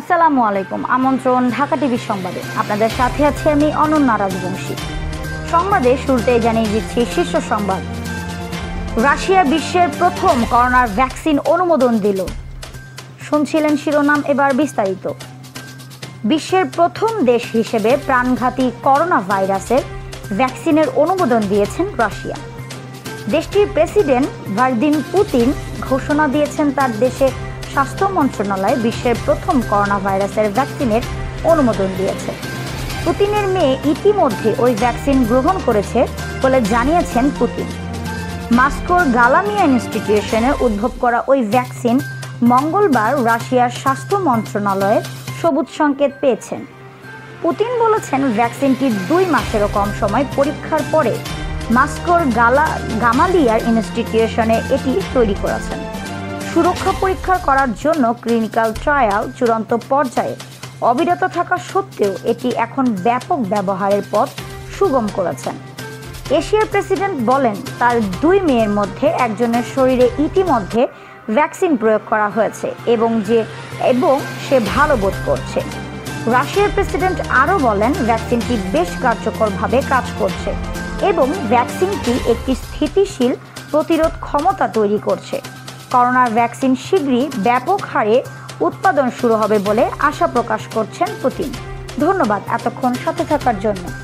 আসসালামু আলাইকুম, আমন্ত্রণ ঢাকা টিভি সংবাদে। আপনাদের সাথে আছি আমি অনন্যা রাজবংশী সংবাদে শুরুতেই জানিয়ে দিচ্ছি শীর্ষ সংবাদ। রাশিয়া বিশ্বের প্রথম করোনার ভ্যাকসিন অনুমোদন দিল। শুনছিলেন শিরোনাম এবার বিস্তারিত। বিশ্বের প্রথম দেশ হিসেবে প্রাণঘাতী করোনা ভাইরাসের ভ্যাকসিনের অনুমোদন দিয়েছেন রাশিয়া। দেশটির প্রেসিডেন্ট ভার্দিন পুতিন ঘোষণা দিয়েছেন তার দেশে স্বাস্থ্য মন্ত্রণালয় বিশ্বের প্রথম করোনা ভাইরাসের ভ্যাকসিনের অনুমোদন দিয়েছে। পুতিনের মেয়ে ইতিমধ্যে ওই ভ্যাকসিন গ্রহণ করেছে বলে জানিয়েছেন পুতিন। মাস্কোর গালামিয়া ইনস্টিটিউশনে উদ্ভব করা ওই ভ্যাকসিন মঙ্গলবার রাশিয়ার স্বাস্থ্য মন্ত্রণালয়ের সবুজ সংকেত পেয়েছেন। পুতিন বলেছেন ভ্যাকসিনটি দুই মাসেরও কম সময় পরীক্ষার পরে মাস্কোর গালা গামালিয়ার ইনস্টিটিউশনে এটি তৈরি করেছেন। সুরক্ষা পরীক্ষা করার জন্য ক্লিনিক্যাল ট্রায়াল চূড়ান্ত পর্যায়ে। অবিরত থাকা সত্ত্বেও এটি এখন ব্যাপক ব্যবহারের পথ সুগম করেছেন এশিয়ার প্রেসিডেন্ট বলেন, তার দুই মেয়ের মধ্যে একজনের শরীরে ইতিমধ্যে ভ্যাকসিন প্রয়োগ করা হয়েছে এবং যে, এবং সে ভালো বোধ করছে। রাশিয়ার প্রেসিডেন্ট আরও বলেন, ভ্যাকসিনটি বেশ কার্যকরভাবে কাজ করছে এবং ভ্যাকসিনটি একটি স্থিতিশীল প্রতিরোধ ক্ষমতা তৈরি করছে। করোনার ভ্যাকসিন শীঘ্রই ব্যাপক হারে উৎপাদন শুরু হবে বলে আশা প্রকাশ করছেন পুতিন। ধন্যবাদ এতক্ষণ সাথে থাকার জন্য।